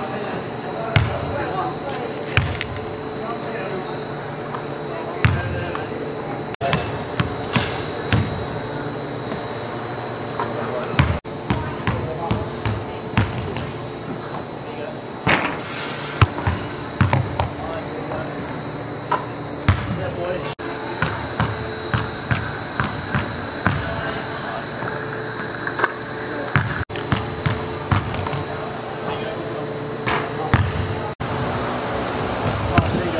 Gracias. Well,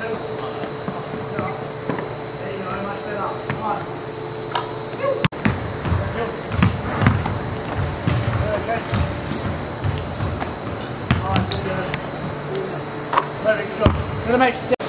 Gonna make